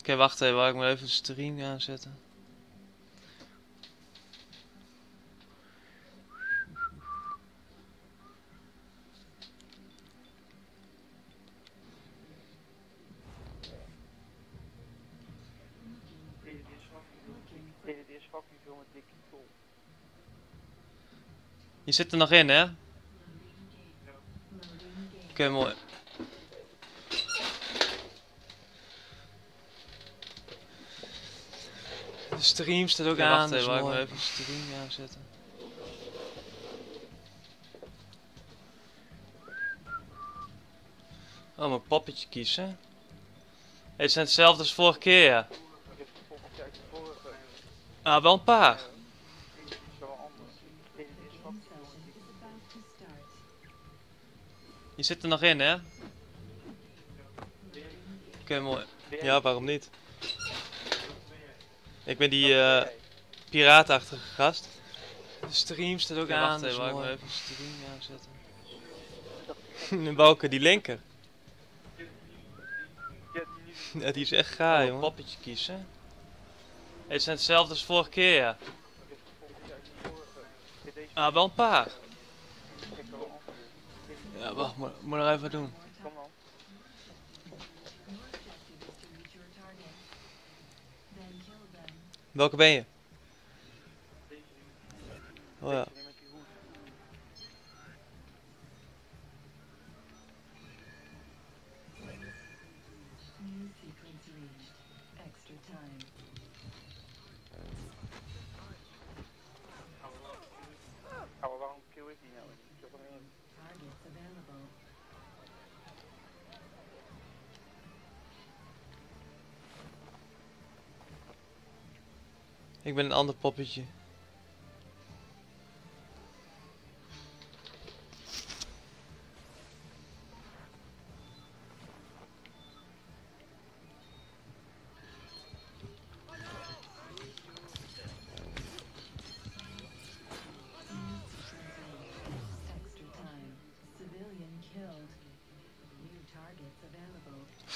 Oké, wacht even, ik moet even de stream aanzetten. Je zit er nog in, hè? Oké, mooi. De stream staat ook aan, wacht dus even, moet even stream aanzetten. Oh, mijn poppetje kiezen. Hey, het zijn hetzelfde als vorige keer, ja. Ah, wel een paar. Je zit er nog in, hè? Oké, mooi. Ja, waarom niet? Ik ben die eh piraatachtige gast. De stream staat ook Oké, aan, wacht even, ik even de stream aanzetten. Welke? Die linker? Ja, die. Ja, is echt gaai, jongen. poppetje kiezen. Hey, het zijn hetzelfde als vorige keer, ja. De Ah, wel een paar. Ja, wacht, moet, moet nog even doen. Kom dan. Welke ben je? Oh ja. Ik ben een ander poppetje.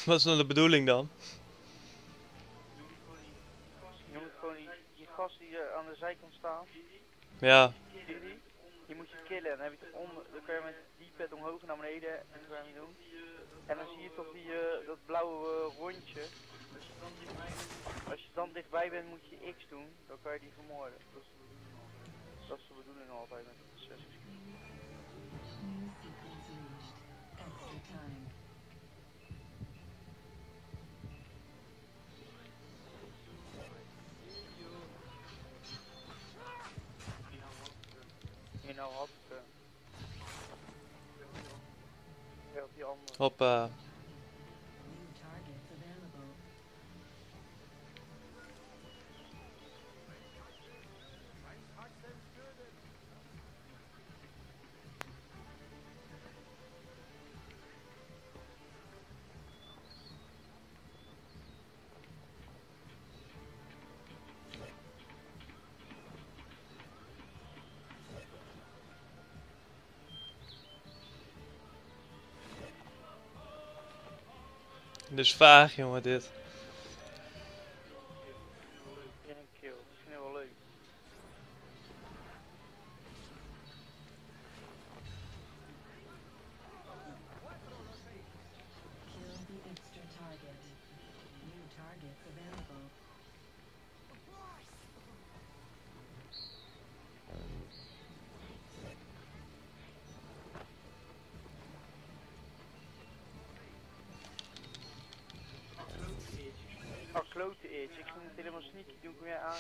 Wat is nou de bedoeling dan? Ja, Zie je die? Die moet je killen. En dan, heb je onder, dan kan je met die pet omhoog naar beneden en dan kan je hem doen. En dan zie je toch die, eh, dat blauwe eh, rondje. Als je dan dichtbij bent moet je X doen, dan kan je die vermoorden. Dat is, dat is de bedoeling altijd met de Assassin's Creed. Hier nou had ik... op die andere. hoppa. Dus vaag, jongen, dit.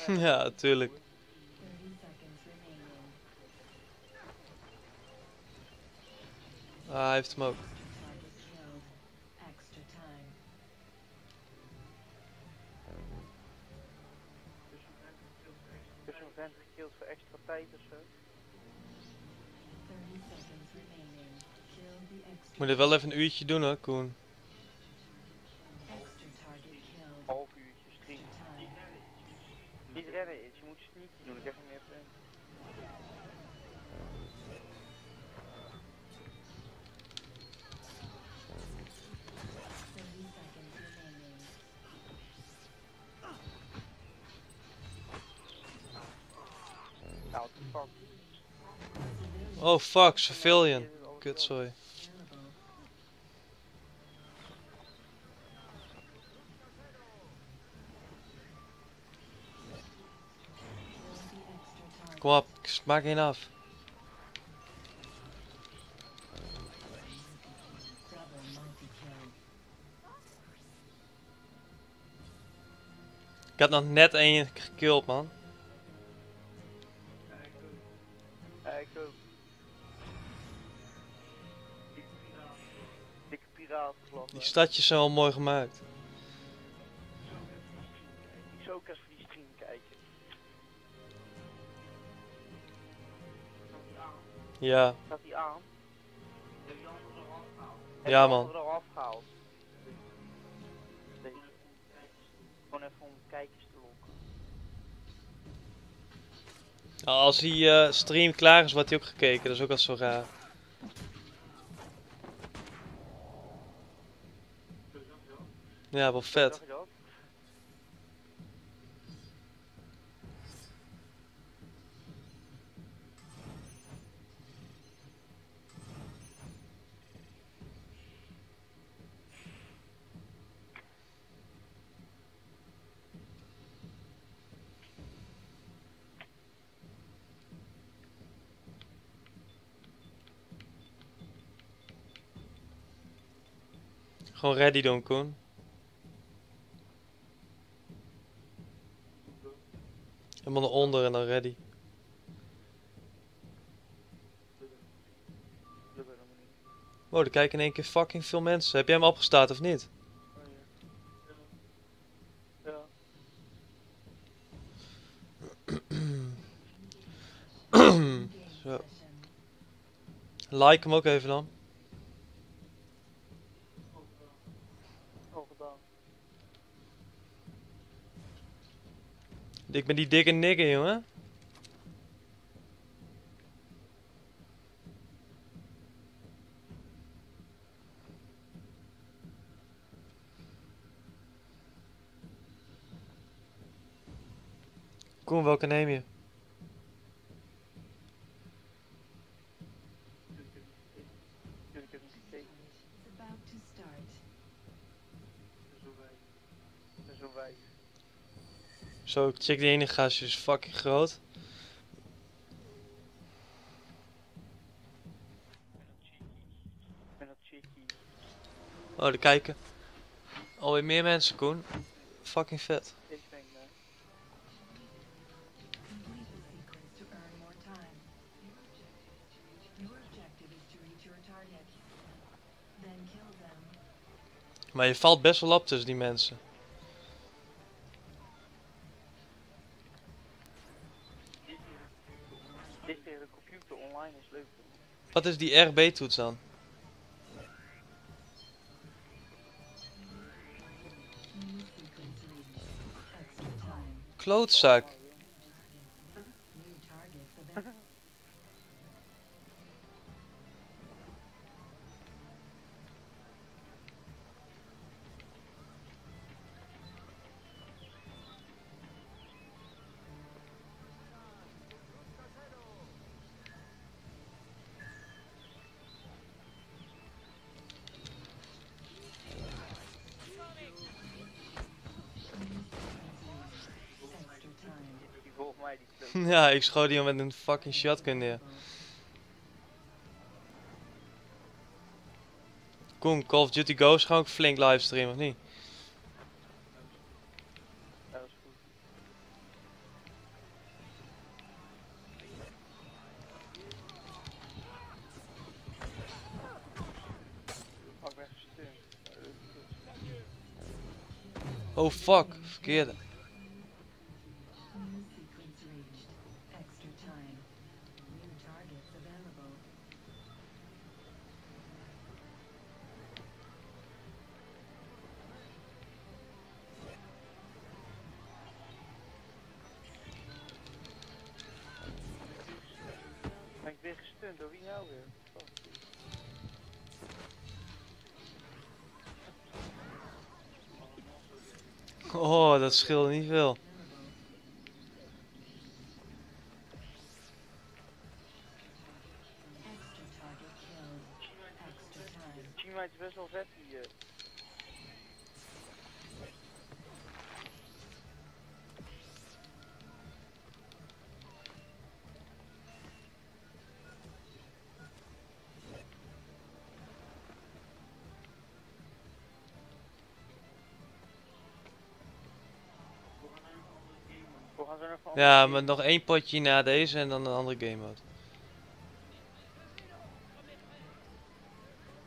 Ja, tuurlijk. Ah, hij heeft hem ook. Extra. Moet het wel even een uurtje doen hoor, Koen. Oh fuck, civilian. Kut, sorry. Kom op, ik maak af. Ik had nog net één gekillt, man. Piratenvlag. Die stadjes zijn wel mooi gemaakt. Ik zou ook eens voor die stream kijken. Ja, Staat die aan? Ja, man. al afgehaald. Deze. Gewoon even om kijkers te lokken. Nou, als die eh, stream klaar is, wordt hij ook gekeken. Dat is ook al zo raar. Ja, wel vet. Gewoon ready doen, Koen. Helemaal naar onder en dan ready. Wow, er kijken in één keer fucking veel mensen. Heb jij hem opgestart of niet? Oh. Ja. Zo. Like hem ook even dan. Al gedaan. Ik ben die dikke nigger, jongen. Koen, welke neem je? Jullie hebben niet gekeken. About to start. En zo wijs. Zo, ik check die ene gastje, is fucking groot. Oh, er kijken. Alweer meer mensen, Koen. Fucking vet. Maar je valt best wel op tussen die mensen. Wat is die RB-toets dan? Klootzak. Ja, ik schoot die met een fucking shotgun neer. Koen, Call of Duty gaan we ook flink livestreamen, of niet? Is goed. Oh fuck, verkeerde. Oh, dat scheelde niet veel. Ja, maar nog één potje na deze en dan een andere game mode.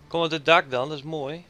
Kom op het dak dan, dat is mooi.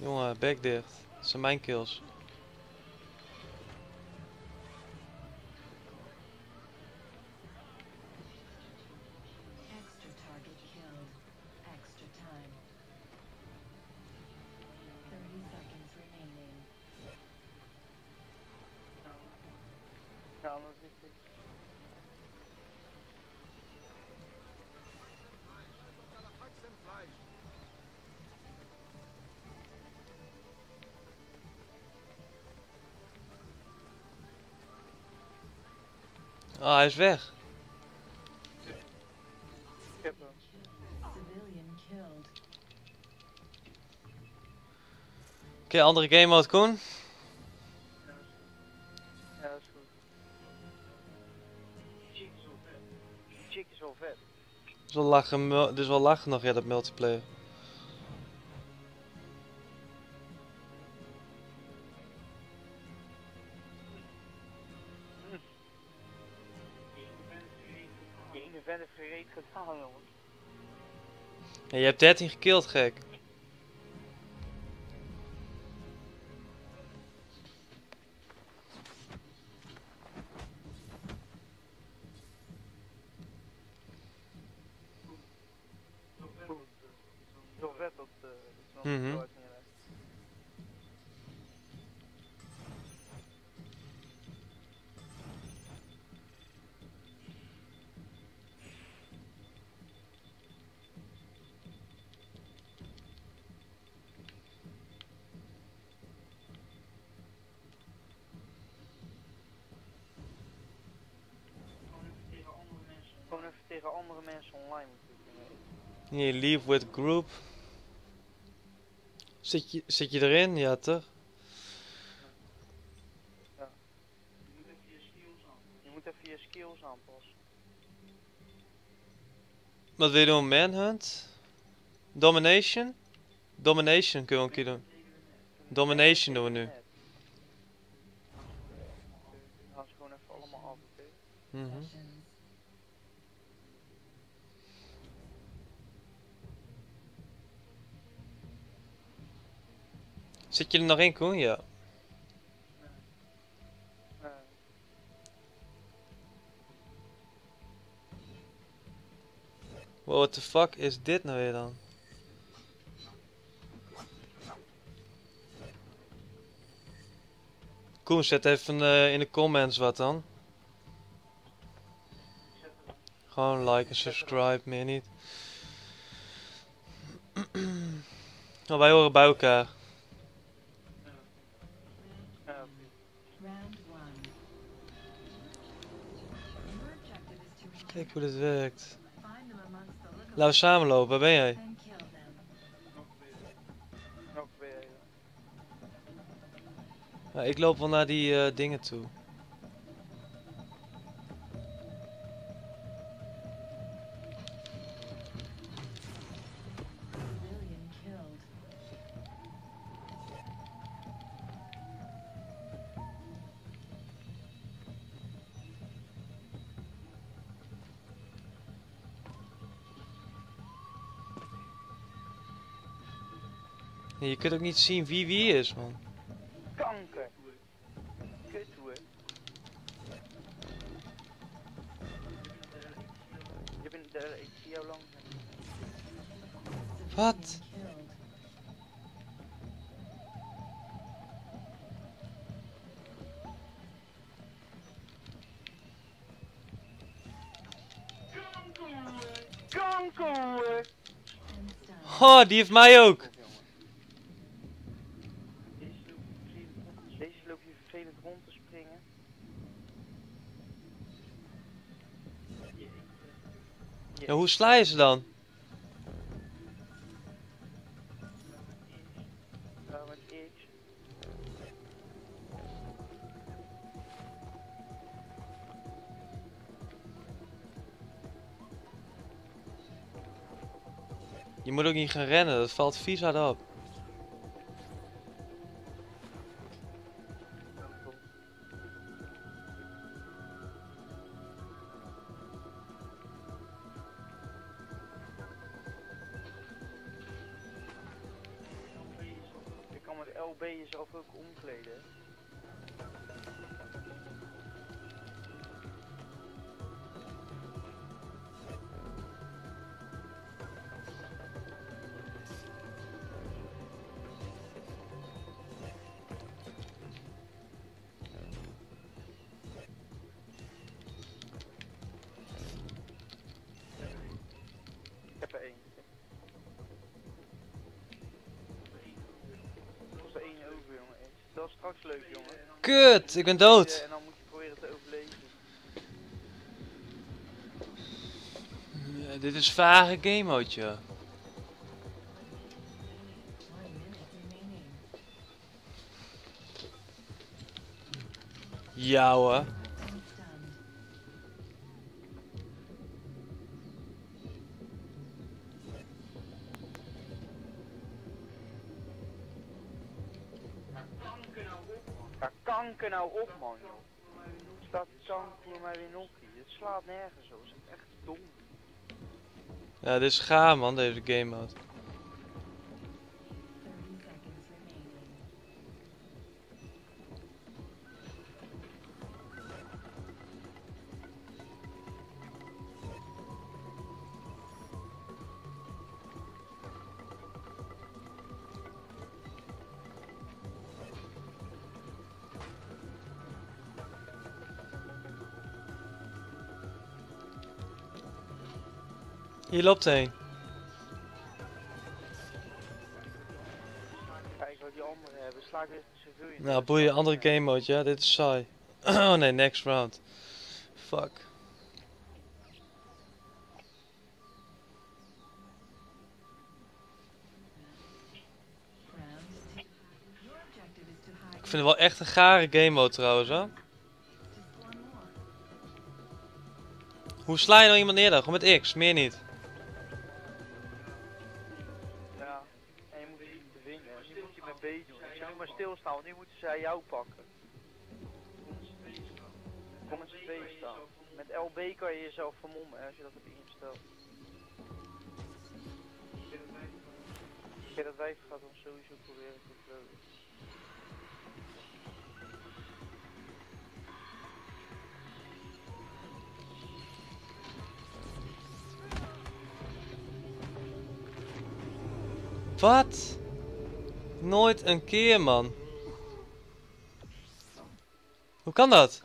Jongen, bek dicht. Dat zijn mijn kills. Ah, hij is weg. Ik heb hem. Civilian killed. Oké, andere game mode Koen. Ja, dat is goed. Chick is wel vet. Het is wel lachen, mul- het is wel lachen nog, ja, dat multiplayer. Hebt 13 gekild, gek. Hier, leave with group. Zit je, zit je erin? Ja, toch? Je moet even je skills aanpassen. Wat wil je doen? Manhunt? Domination? Domination kunnen we een keer doen. Domination doen we nu. Gaan ze gewoon even allemaal oké? Mhm. Sessions. Zit je nog in, Koen? Ja. Eh, Wow, what the fuck is dit nou weer dan? Koen, zet even eh, in de comments wat dan. Gewoon like en subscribe, meer niet. Oh, wij horen bij elkaar. Kijk hoe dit werkt. Laten we samenlopen, waar ben jij? Ja, ik loop wel naar die eh, dingen toe. Kunt ook niet zien wie wie is, man. Kanker. Kut hoor. Je bent er, ik zie jou lang. Wat? Kanker. Oh, die heeft mij ook. Deze loop je vervelend rond te springen. Ja, hoe sla je ze dan? Je moet ook niet gaan rennen, dat valt vies hard op. is leuk, jongen. Kut, ik ben dood. En dan moet je proberen te overleven. Ja, dit is vage game mode, joh. Ja hoor. Nog hier. Het slaat nergens op. Het is echt dom. Ja, dit is gaar man, deze game mode. Loopt heen. Kijk wat die anderen hebben. Sla ik weer zoveel in. Nou, boeien, andere game mode, ja, dit is saai. oh nee, next round. Fuck. Ik vind het wel echt een gare game mode trouwens, more. Hoe sla je nou iemand neer dan? Gewoon met X, meer niet. Maar stilstaan, want nu moeten zij jou pakken. Kom z'n tweeën staan. Met LB kan je jezelf vermommen als je dat hebt ingesteld. Dat wijf gaat ons sowieso proberen te doden. Wat? Nooit een keer, man. Hoe kan dat?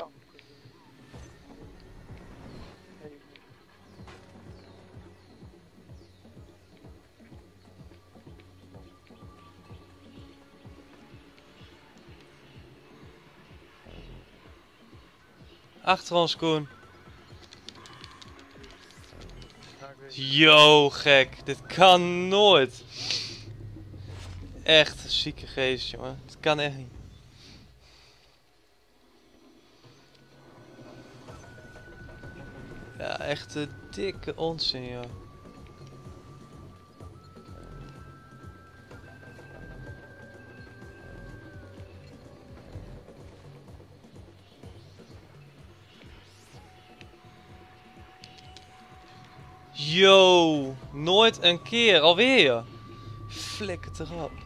Achter ons, Koen. Yo, gek. Dit kan nooit. Echt een zieke geest, jongen. Het kan echt niet. Ja, echt een dikke onzin, joh. Yo, nooit een keer, alweer. Flikker erop.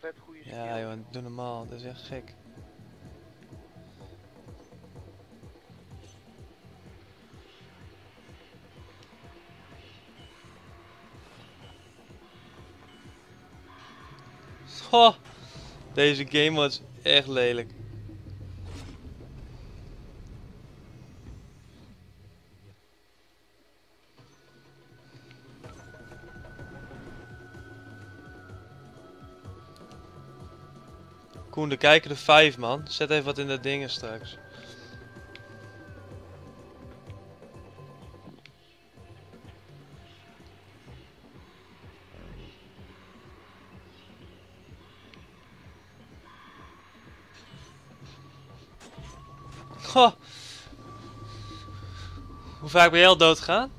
Vet goede skill. Ja joh, doe normaal. Dat is echt gek. Goh, deze game was echt lelijk. Koen, er kijken er vijf man. Zet even wat in de dingen straks. Goh. Hoe vaak ben jij al dood gegaan?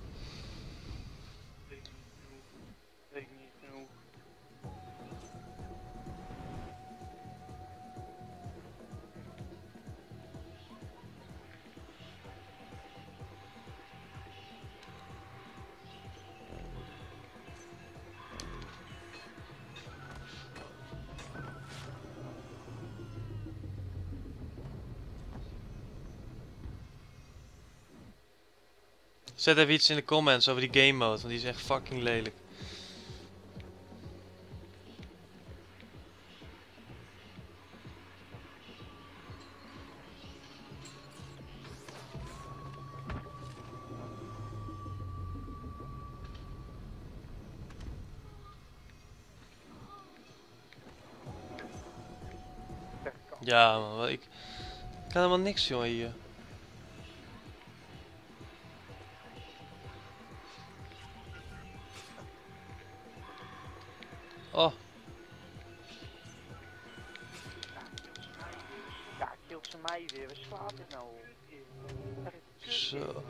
Zet even iets in de comments over die game mode, want die is echt fucking lelijk. Ja man, ik kan helemaal niks jongen hier. Mij weer. Nou Zo.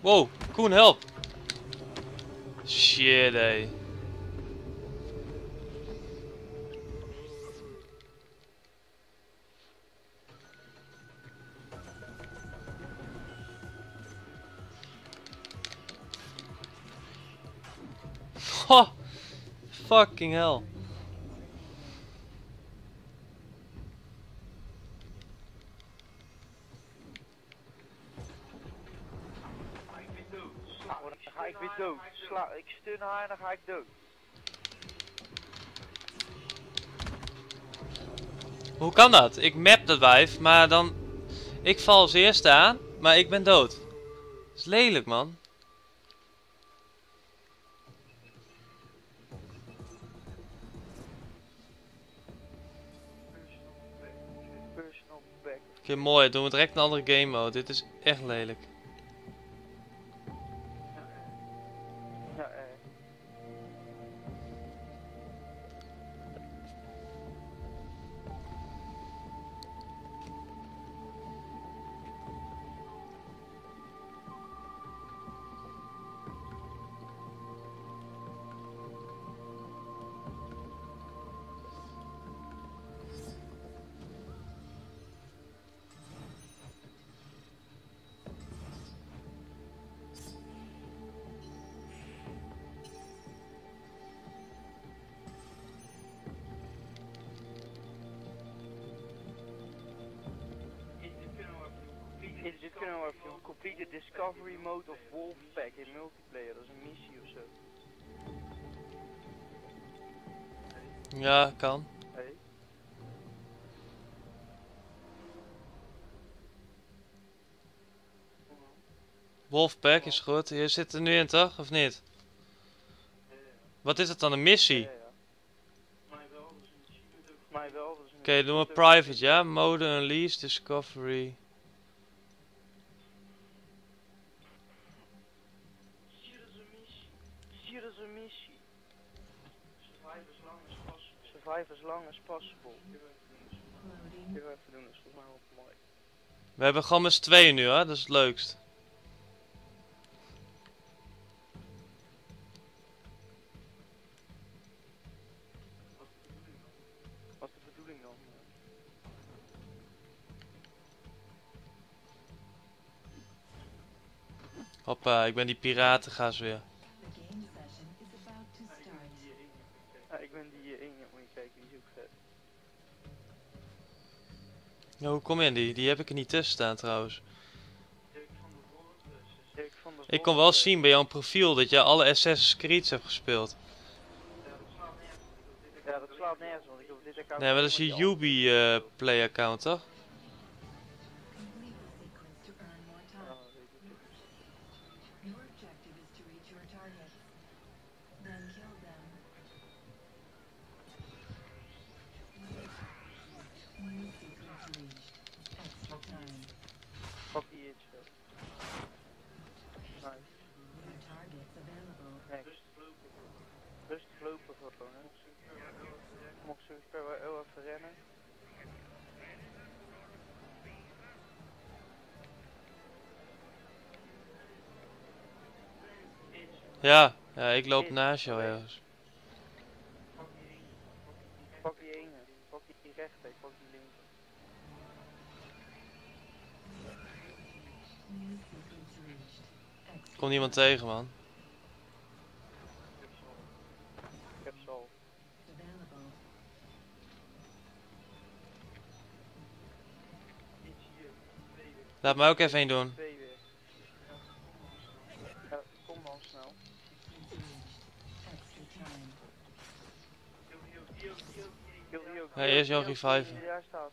wow, Koen help! Shit ey. Ha! Fucking hell. Ga ik weer dood. Sla ik stun haar en dan ga ik dood. Hoe kan dat? Ik map dat wijf, maar dan... Ik val als eerste aan, maar ik ben dood. Dat is lelijk, man. Oké, mooi. Doen we direct een andere game mode. Dit is echt lelijk. Mode of Wolfpack in multiplayer. Dat is een missie of zo. Ja, kan. Hey. Wolfpack is goed. Je zit er nu in, toch? Of niet? Wat is het dan? Een missie? Oké, doen we private, ja? Mode Unleashed, Discovery. survive as long as possible. Give her voldoen is volgens mij op mooi. We hebben Gammes 2 nu hè, dat is het leukst. Hoppa, ik ben die piraten, ga ze. Ja, hoe kom je in die? Die heb ik er niet tussen staan trouwens. Ik kon wel zien bij jouw profiel dat je alle Assassin's Creed's hebt gespeeld. Ja, dat slaat nergens, want ik heb op dit account... Nee, maar dat is je helemaal die Ubi eh, play account toch? Ja, ja ik loop naast jou ergens. Pak die ene, pak die rechter, pak die linker. New sequence reached. Extra Kom niemand tegen man. Laat mij ook even één doen. Eerst jouw. Die daar staat.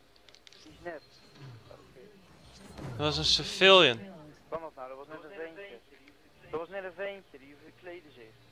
Die is net. Dat was een civilian. Kan dat nou? Dat was net een veentje. Dat was net een veentje, die verkleedde zich.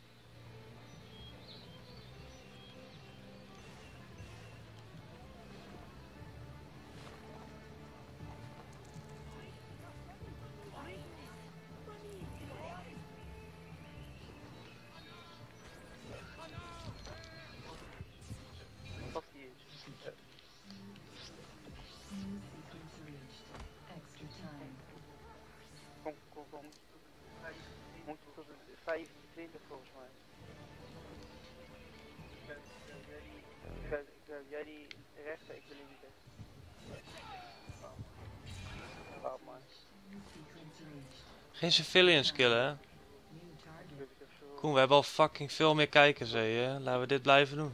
Geen civilians killen hè. Koen, we hebben al fucking veel meer kijkers hè. Laten we dit blijven doen.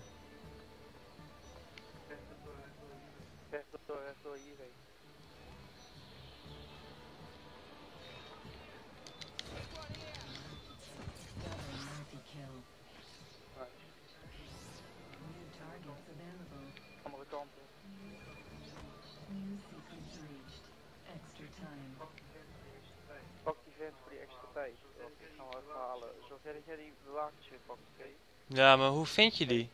Hoe vind je die?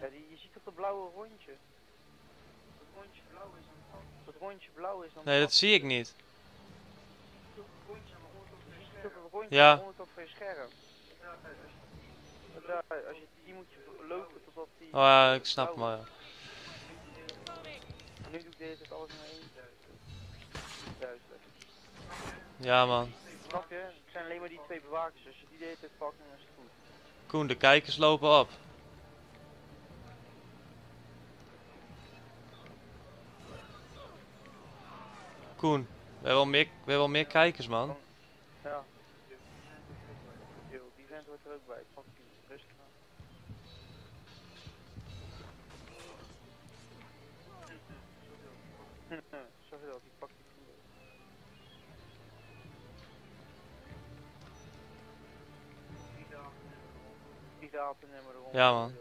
Ja, die, je ziet toch dat blauwe rondje? Dat rondje blauw is dan Dat rondje blauw is dan Nee, dat zie ik niet. Ja. aan de als je, die moet je lopen totdat die... Oh ik snap. En nu doe ik deze alles in één. Duizend. Ja man. Snap je? Het zijn alleen maar die twee bewakers. Als je die de hele tijd pakt, dan is het goed. Koen, de kijkers lopen op. Koen, we hebben al meer, we hebben al meer kijkers man. Ja. Die vent hoort er ook bij. Pak die rustig aan. Die pakt die voer. Eronder. Ja, man.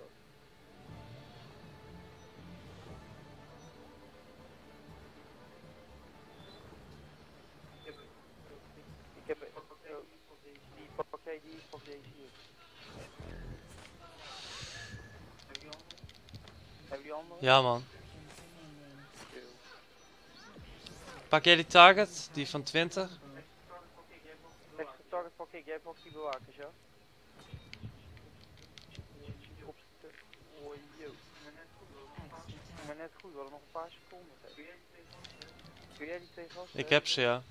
Ik heb die pak jij die, pak deze hier. Andere? Ja man. Pak jij die target? Die van 20? Extra target pak ik, jij pakt die bewakers, ja? Maar net goed, nog een paar seconden. Kun jij die twee? Ik heb ze, ja.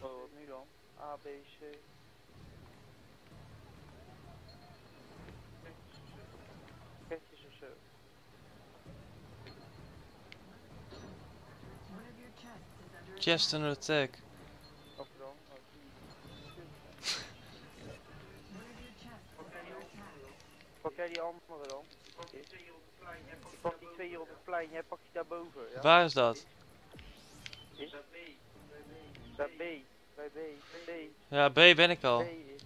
Oh, wat nu dan? A, B, C. Petjes of zo. Attack. Jij die andere dan? Ik pak die twee hier op het plein, jij pakt die daarboven. Ja? Waar is dat? Is? Bij B. Bij B. B. Ja, B ben ik al. B is.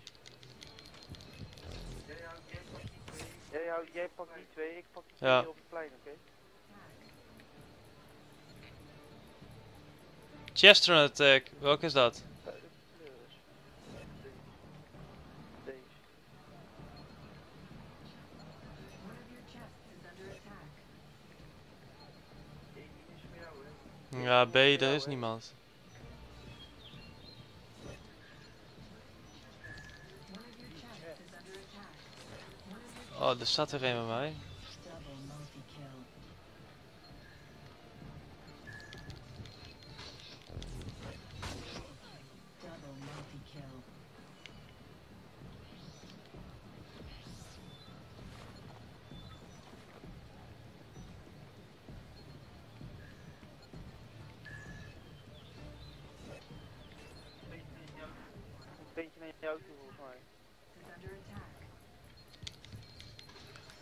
Jij, houdt- jij pakt die twee, ik pak die twee Ja. hier op het plein, oké? Chest under attack. Welke is dat? Ja, de kleur is. Deze. One of your chests is under attack. Ja, B, er is niemand. Oh, er staat er een bij mij.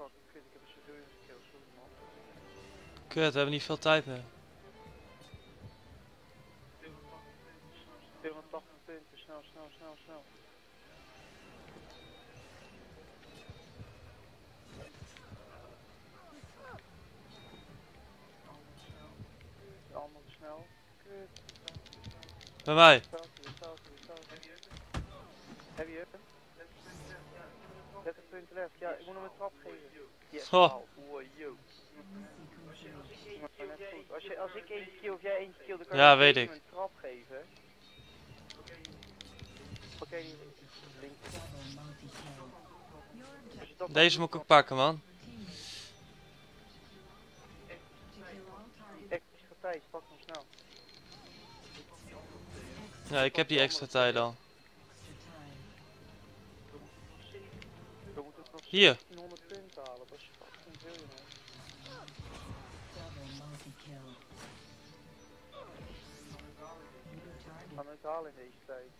fuck, kut, ik heb sorry man. Kut, we hebben niet veel tijd meer. 280 punten, snel, snel, snel, snel. Allemaal snel. Kut, Bij mij. Heb je hem? 30 punten left, ja, ik moet hem een trap geven. Yes, Ho. wow, wow, yo. Maar net goed. Als, je, als ik eentje kill of jij eentje kill, dan kan Ja, je weet ik. een trap geven. Oké, die link. Double multi-kill. Your Als je objective dat Deze moet ik ook pakken, man. Extra tijd, pak hem snel. Ja, ik heb die extra tijd al. Target. Gaan we het halen in deze tijd.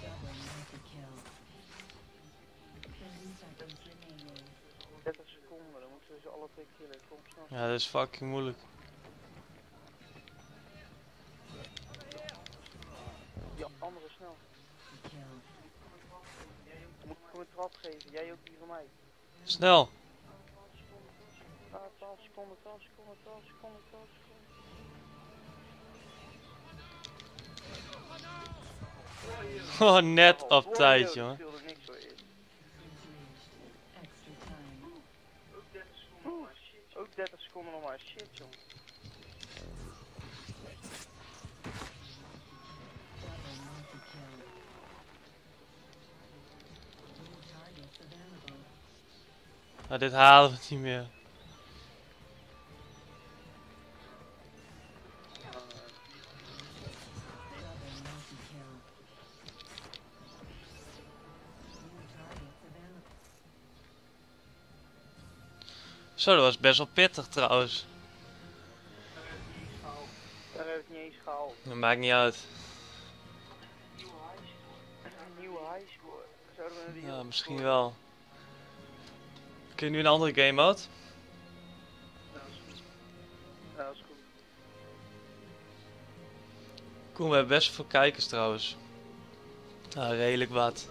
Double multi-kill. 30 seconds remaining. 30 seconden, dan moeten we ze alle twee killen. Kom snel. Ja, dat is fucking moeilijk. Die andere snel. Kill. Moet ik hem een trap geven, jij ook die van mij. Snel. Ah, 12 seconden, 12 seconden, 12 seconden, 12 seconden. Oh, net Oh, op tijd, jongen. Ook 30 seconden nog maar, shit jongen. Maar dit halen we niet meer. Zo, dat was best wel pittig trouwens. Daar heb ik niet eens gehaald. Dat maakt niet uit. Een nieuwe highscore. Zouden we die Ja, misschien wel. Kun je nu een andere game mode? Ja, dat is goed. Cool, we hebben best veel kijkers trouwens. Ja, redelijk wat.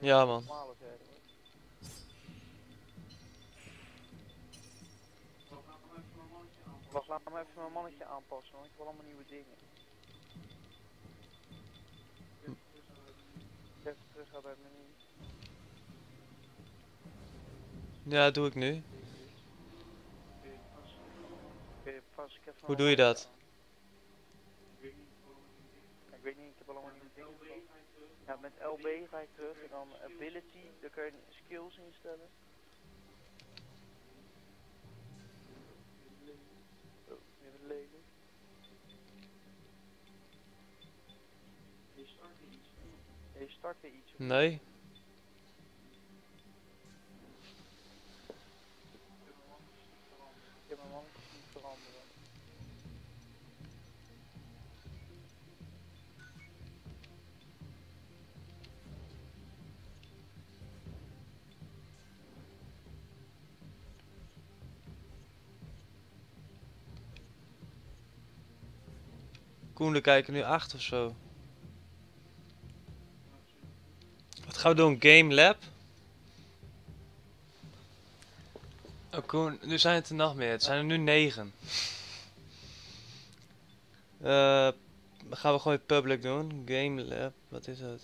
Ja, man. Wacht, laat me even mijn mannetje aanpassen, want ik wil allemaal nieuwe dingen. Even terug gaat uit het menu. Ja, doe ik nu. Hoe doe je dat? Ik weet niet, ik heb allemaal nieuwe dingen. Ja, met LB ga ik terug en dan ability, daar kun je skills instellen. Oh, even leven. Ja, je start weer iets. Nee. Mijn Koen, er kijken nu acht of zo. Wat gaan we doen? Game Lab? Oh nu zijn het er nog meer. Het zijn er nu negen. Eh, gaan we gewoon public doen? Game Lab, wat is dat?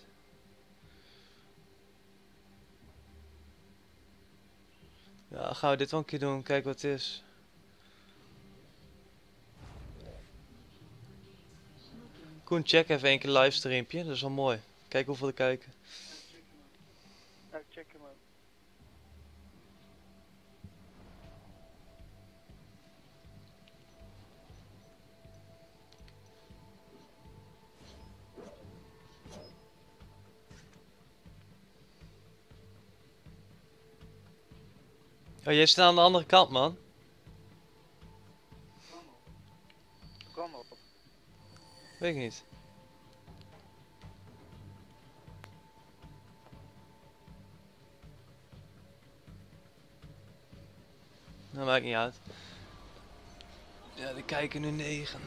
Ja, gaan we dit wel een keer doen, kijken wat het is. Koen, check even een keer livestreampje, dat is wel mooi. Kijk hoeveel er kijken. Check hem ook. Oh, jij staat aan de andere kant, man. Weet ik niet. Dat maakt niet uit. Ja, we kijken nu 9.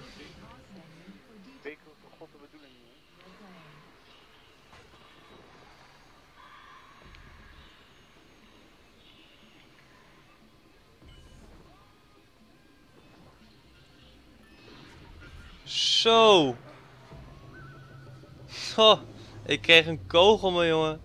Zo. Oh, ik kreeg een kogel, mijn jongen.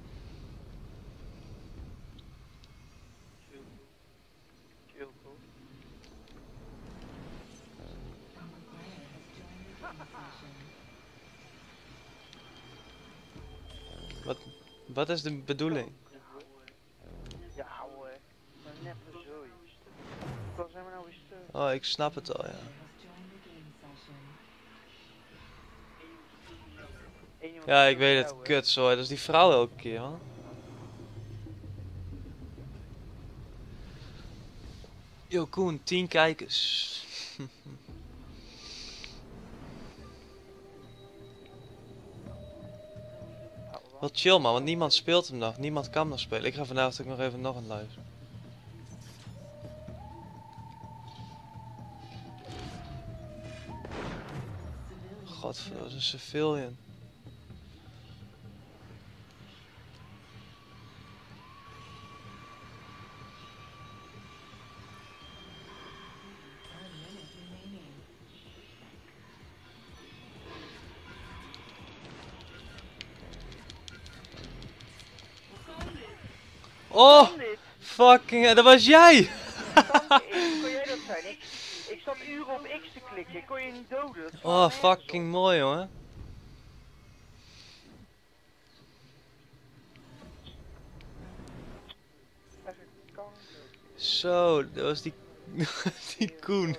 Toch? Wat is de bedoeling? Ja, hoor. Maar net zoiets. Wat nou stuk? Oh, ik snap het al, ja. Eén iemand Ja, ik weet het. Kut, zo. Dat is die vrouw elke keer, man. Yo, Koen, 10 kijkers. Wat? Wel chill, man, want niemand speelt hem nog. Niemand kan nog spelen. Ik ga vanavond ook nog even nog een live. Godverdomme, dat is een civilian. Oh, fucking, dat was jij! Kon jij dat zijn? Ik, ik zat uren op X te klikken. Ik kon je niet doden. Oh, fucking mooi, kanker. Zo, dat was die, die Koen.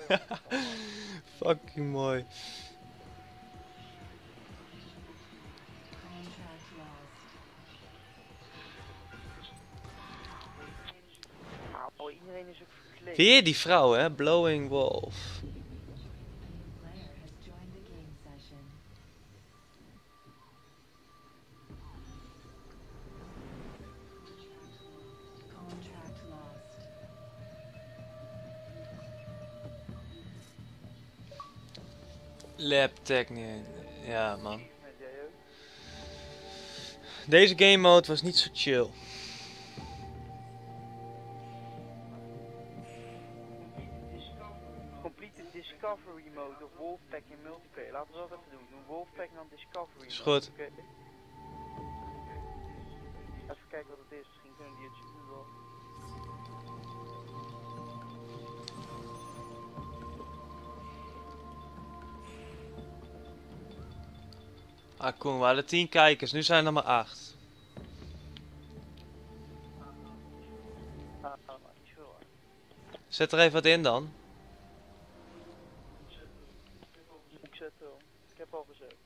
fucking mooi. Weer die vrouw, hè? Blowing Wolf. Lab Technic. Ja, man. Deze game mode was niet zo chill. Goed. Even kijken wat het is. Misschien kunnen die het nu wel. Ah, Koen, we hadden 10 kijkers, nu zijn er maar 8. Ah, ah. Zet er even wat in dan. Ik hoor. Ik heb al gezet.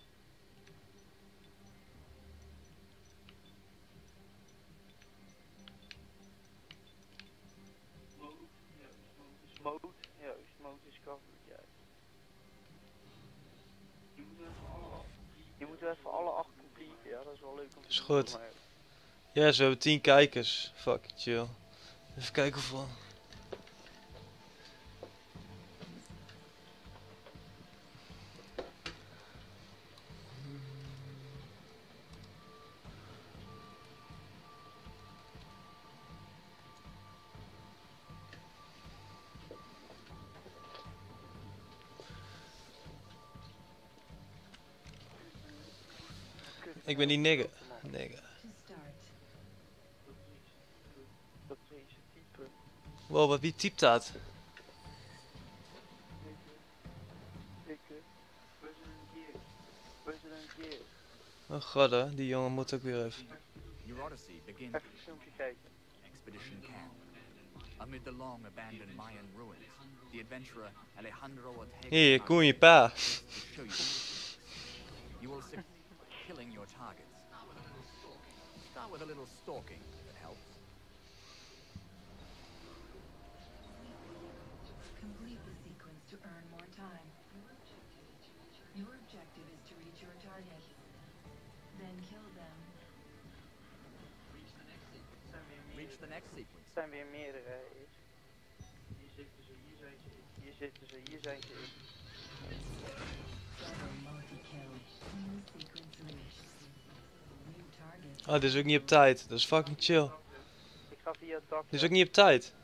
Mode, juist, mode discovery, juist. Je moet wel even alle acht complete, ja, dat is goed. Yes, we hebben 10 kijkers. Fuck, chill. Even kijken hoeveel. Ik ben die nigger. Type. Wow, wat wie typt dat? Oh god, hè. die jongen moet ook weer even. Your odyssey begins Even een filmpje kijken. Expedition Camp. Amid the long abandoned Mayan ruins, the adventurer Alejandro Ortega Hier, Koen, je pa. will show you. You will succeed killing your targets. Start with a little stalking, if it helps. Complete the sequence to earn more time. Your objective is to reach your target. Then kill them. Reach the next sequence. Het zijn weer meerdere. Hier zitten ze, hier zijn. Hier zitten ze, hier zijn ze. Double multi-kill. New sequence reached. Oh, dit is ook niet op tijd. Dat is fucking chill. Ik ga via het dak. Dit is ook niet op tijd.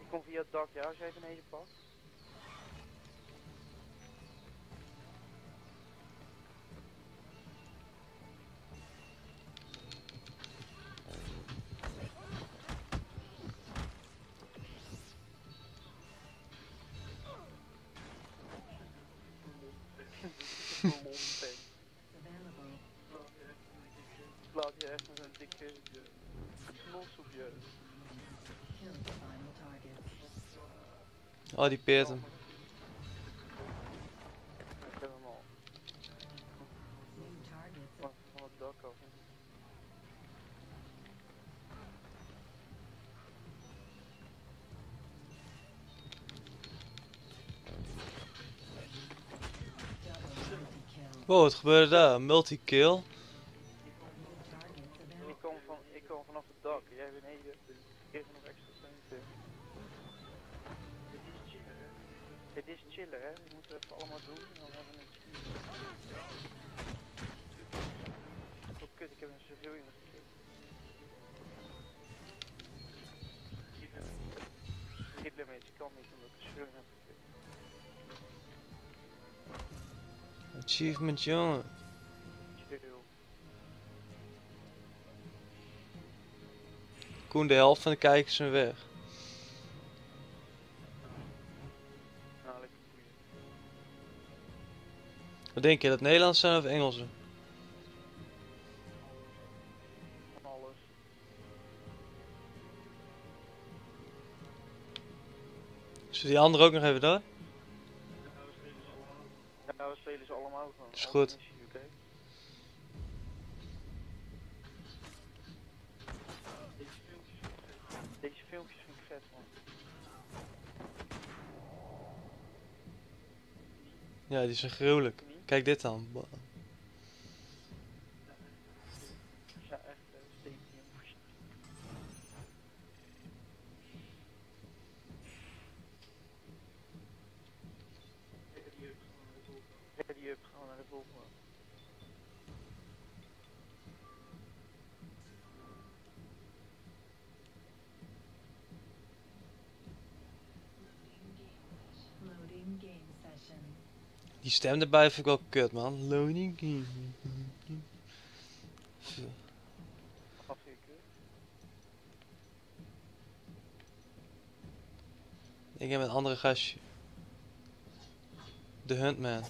Ik kom via het dak, ja, als jij beneden pakt. Monster. Available. Laat je echt met een dikke knos op je. Wow, wat gebeurde daar? Multi-kill. Achievement, jongen. Koen, de helft van de kijkers zijn weg. Wat denk je, dat Nederlands zijn of Engelse? Van alles. Zullen die anderen ook nog even door? We spelen ze allemaal gewoon. Is goed. Deze filmpjes vind ik vet man. Ja, die zijn gruwelijk. Kijk dit dan. Ba- Ja, echt uh, steek die in moest. Ready up, gaan we naar de volgende. Loading game session. Die stem erbij vind ik wel kut, man. Afgekeurd. Ik heb een andere gastje. De Huntman.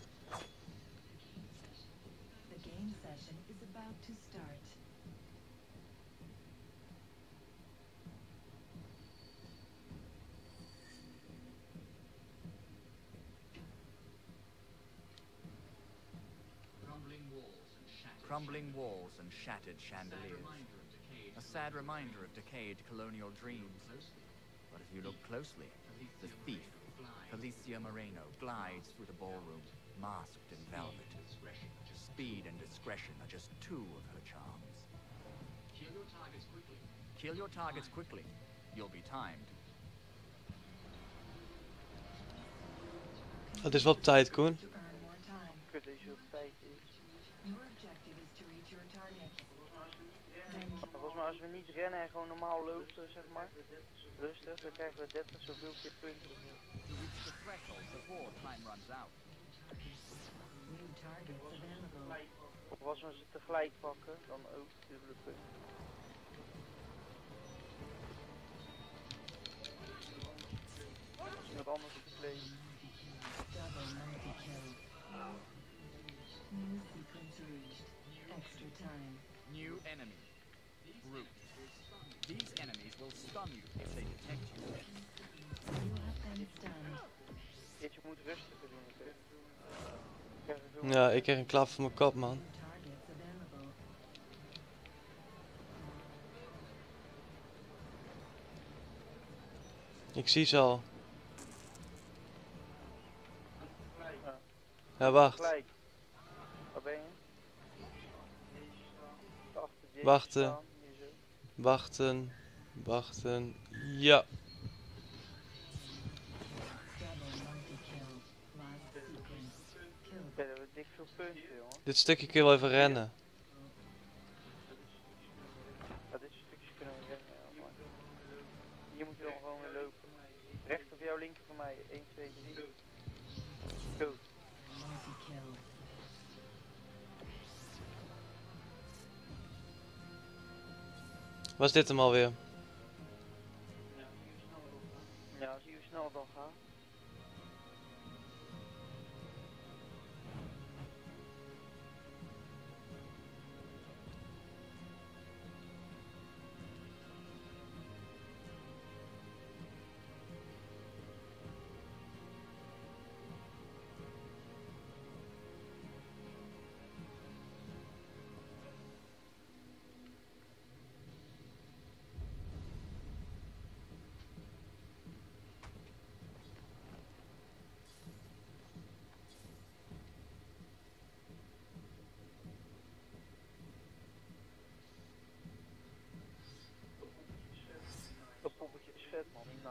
Crumbling walls and shattered chandeliers. A sad reminder of decayed colonial dreams. But if you look closely, the thief, Felicia Moreno, glides through the ballroom, masked in velvet. Speed and discretion are just two of her charms. Kill your targets quickly. Kill your targets quickly. You'll be timed. Het is wel tijd, Koen. To earn more time. Kut deze op tijd is. Your objective Volgens mij als we niet rennen en gewoon normaal lopen, zeg maar. Rustig, dan krijgen we 30 zoveel keer punten. Of als we ze tegelijk pakken, dan ook dubbele punten. Iemand anders op de play. Extra time. New enemy. Brute. These enemies will stun you if they detect you. You have been stunned. Je moet rustiger doen, Ja, ik kreeg een klap voor mijn kop, man. Ik zie ze al. Ja. Wacht. Waar ben je? Dik veel punten, jongen. Dit stukje kun je wel even rennen. Was dit hem alweer? Ja, zie je snel het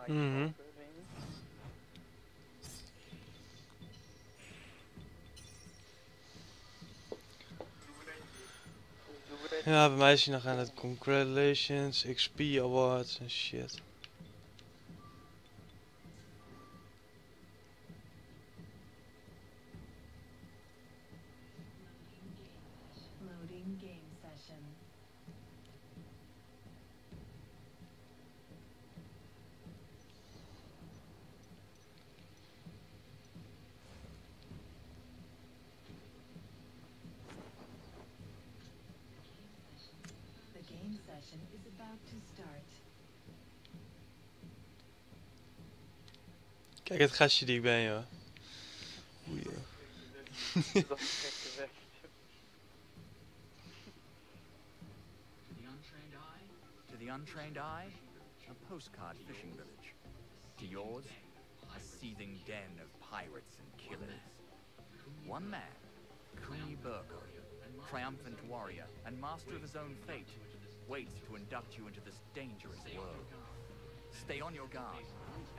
dit? Ja, bij mij is hij nog aan het congratulations, XP awards en shit. Het gastje die ik ben, joh. Oei, joh. Dat is gekke weg. To the untrained eye, a postcard fishing village. To yours, a seething den of pirates and killers. One man, Kuni Burko, triumphant warrior and master of his own fate, waits to induct you into this dangerous world. Stay on your guard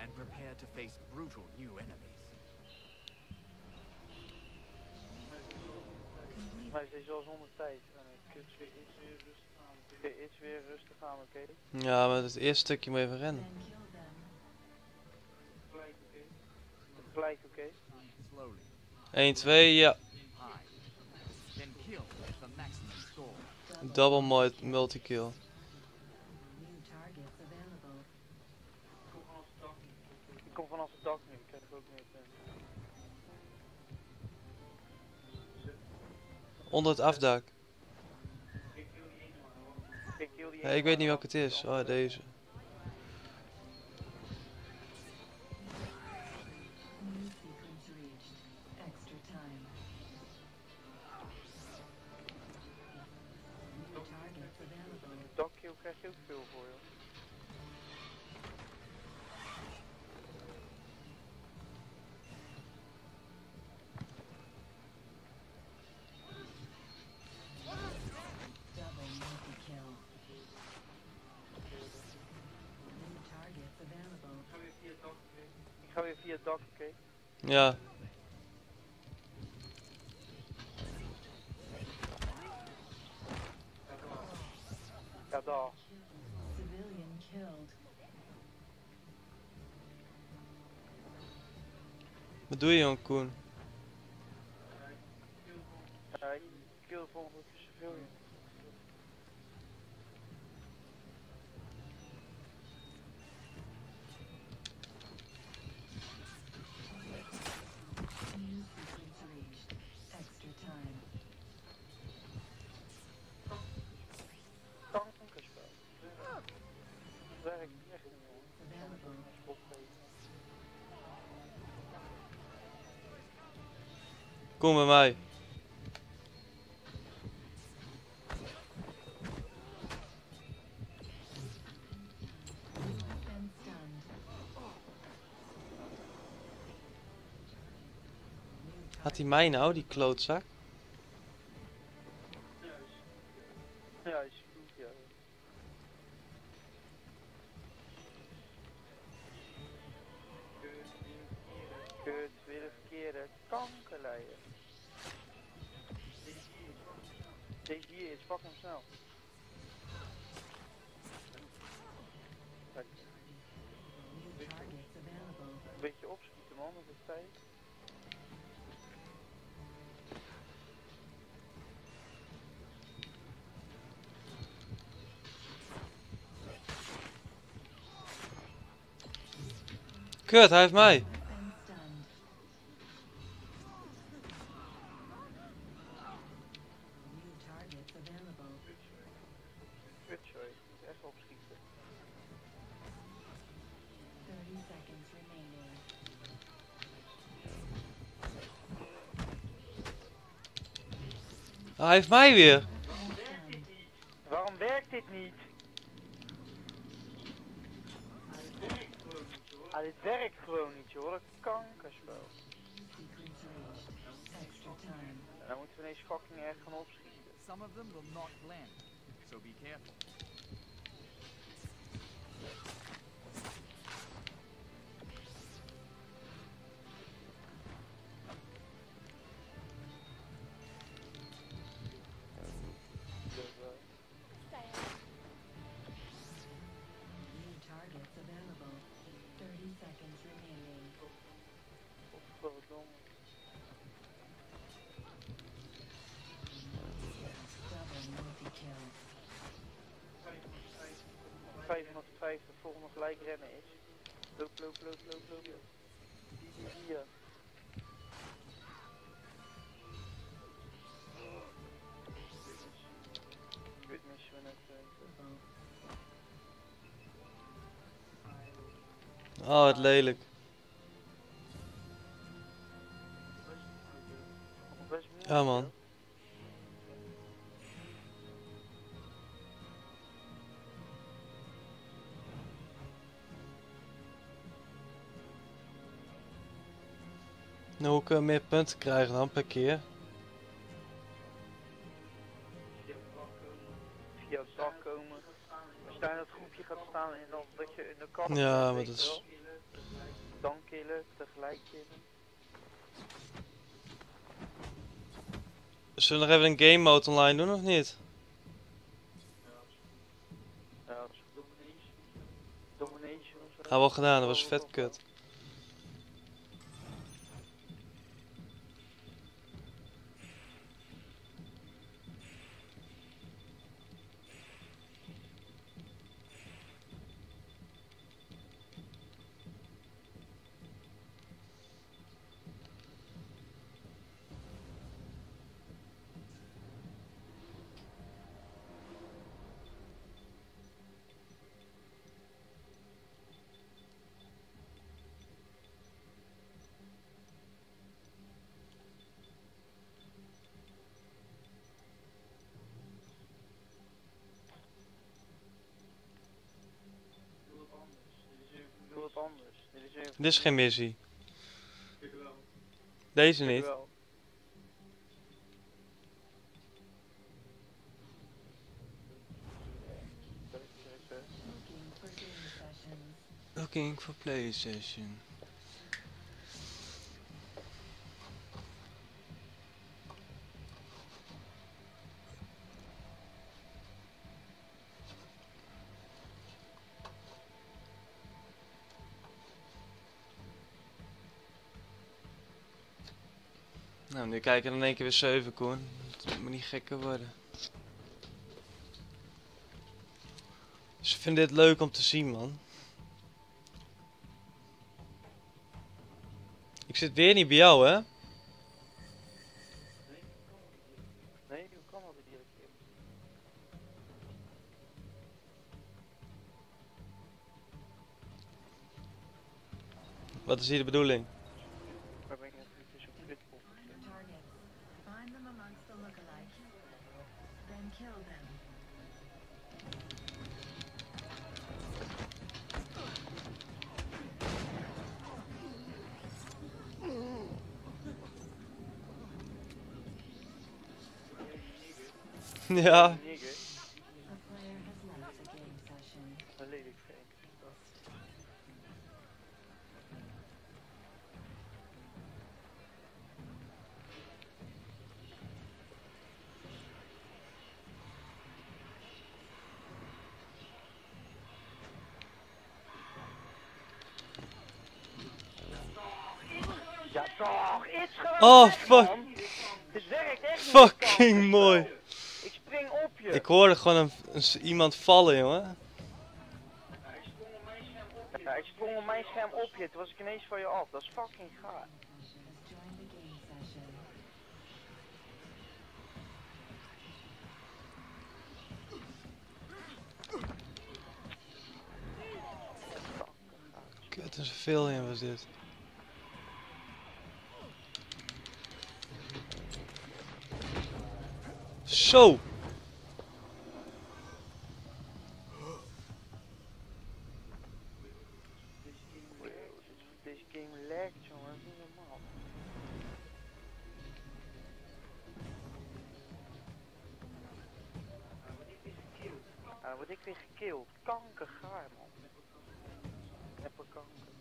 and prepare to face brutal new enemies. Maar het is wel zonder tijd. En ik je iets weer rustig aan. Kun je iets weer rustig aan, oké? Ja, maar het eerste stukje moet je even rennen. Gelijk, oké? Slowly, 1, 2, ja. Double mul- multi-kill. New targets available. Ik kom vanaf het dak nu, ik krijg ook meer punten. Onder het afdak. Ik kill die Ja, ene ik weet niet welke het is. Oh, deze. New sequence reached. Extra time. Via het dak, oké? Ja. Ja, daar. Killed. Wat doe je, jong Koen? Kom bij mij. Had hij mij nou, die klootzak? Kut, hij heeft mij. Been stunned. New targets available. Kut, sorry. Moet Echt opschieten. 30 seconds remaining. Hij heeft mij weer. 550, volgende gelijk rennen is. Loop, loop, loop, loop, loop. net even. Oh, wat lelijk. Kunnen we meer punten krijgen dan per keer? Via het dak komen. Als daar in dat groepje gaat staan en dan dat je in de kast Ja, maar dat is- wel. Dan killen, tegelijk killen. Zullen we nog even een game mode online doen of niet? Ja, dat is Domination of zo. Hebben we al gedaan, dat was vet kut. Doe wat anders. Dit is geen missie. Deze niet. Looking for PlayStation. Nou, nu kijken we in één keer weer 7 Koen. Het moet niet gekker worden. Dus ik vind dit leuk om te zien, man. Ik zit weer niet bij jou, hè? Dat? Wat is hier de bedoeling? Kill them. Oh, weg, fuck. Dit werkt echt. Fucking mooi. Ik spring op je. Ik hoorde gewoon een, iemand vallen, jongen. Ja, ik sprong op mijn scherm op je, toen was ik ineens van je af. Dat is fucking gaar. Kut, een civilian was dit. Dan word ik weer gekilld. Kankergaar, man. Neppe kanker,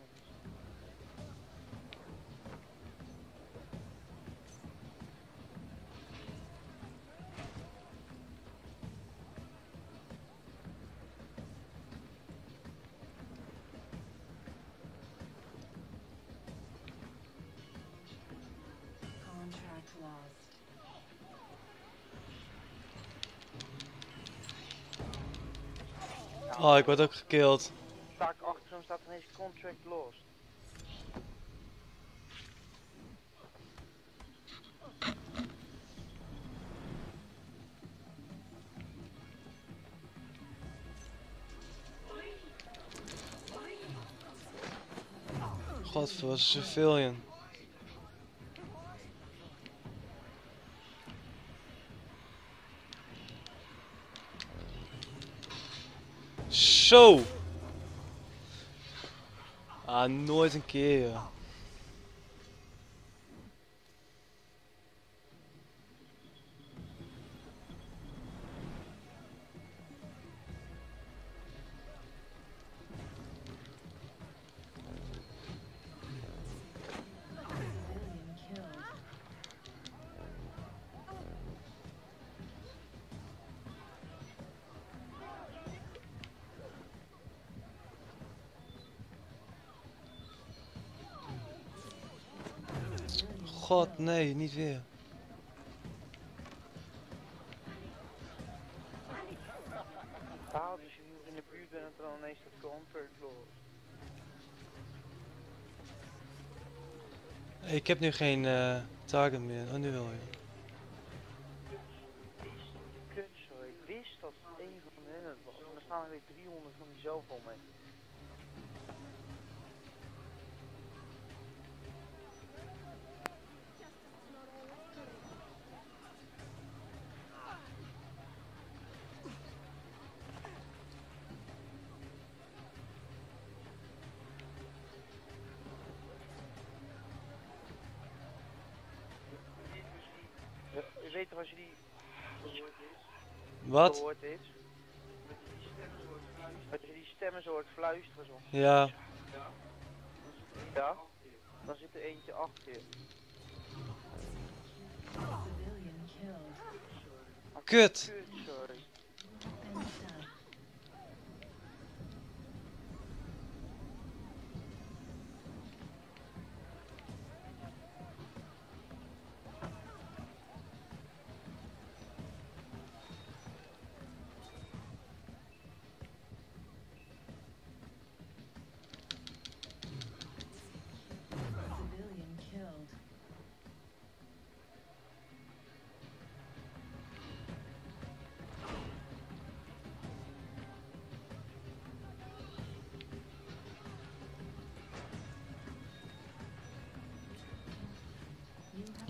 Oh, ik word ook gekilld. Sta ik achter hem, staat ineens contract lost. Godver, was een civilian. Zo! Ah, nooit een keer. joh. God, nee, niet weer. Haal dus je hier in de buurt bent en dan ineens dat comfort los. Ik heb nu geen eh, target meer. Oh, nu wel, ja. Kut zo, ik wist dat het een van hen het was. En er staan er weer 300 van die zoveel mee. Ja, Je weet toch als je die Wat? gehoord is? Dat je die stemmen zo hoort fluisteren zo. Ja. Ja? Dan zit er eentje achter je. Kut! Kut, sorry.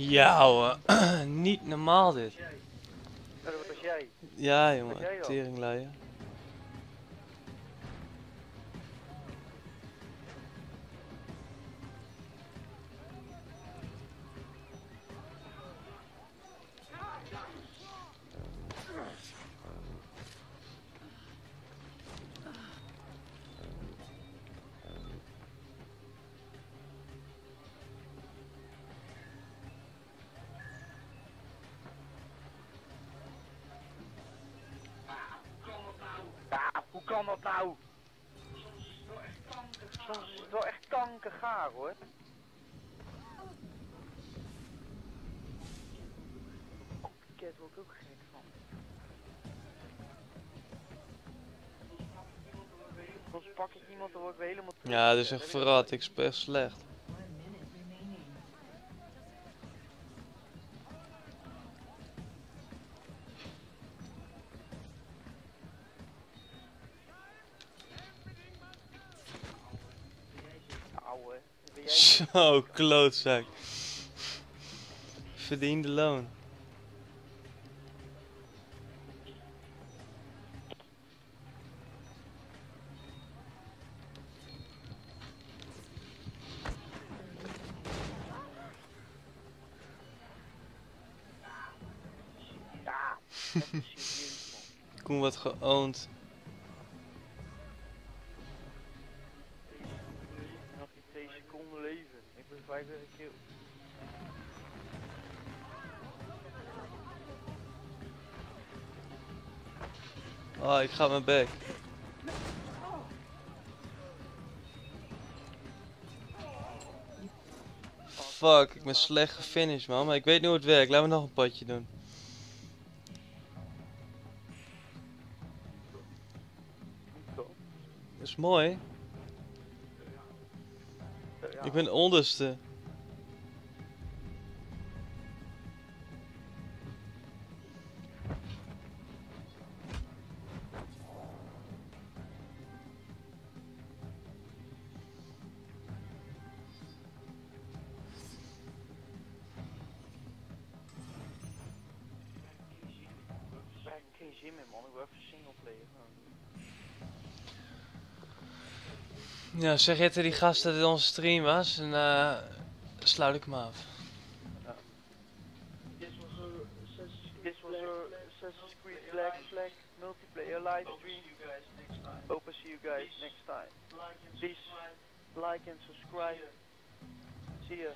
Ja, niet normaal dit. Ja, dat was jij. Ja, jongen. Teringleier. Iemand, dan word ik weer helemaal. Ja, dit is echt verrat. Ik speel echt slecht. Zo, klootzak. Verdiende loon. Koen wordt geowned. Nog die twee seconden leven. Ik ben vijf weer een kill. Oh, ik ga mijn bek. Fuck, ik ben slecht gefinished man, maar ik weet nu hoe het werkt. Laten we nog een potje doen. Is mooi. Ik ben onderste. Ja, zeg je tegen die gast dat dit onze stream was en eh sluit ik hem af. This was a Assassin's Creed Black Flag multiplayer live. Hope I see you guys next time. Please like and subscribe. See ya.